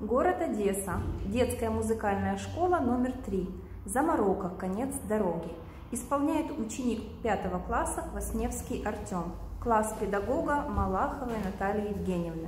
Город Одесса, Детская музыкальная школа номер 3. Заморока. Конец дороги. Исполняет ученик 5 класса Восневский Артем. Класс педагога Малаховой Натальи Евгеньевны.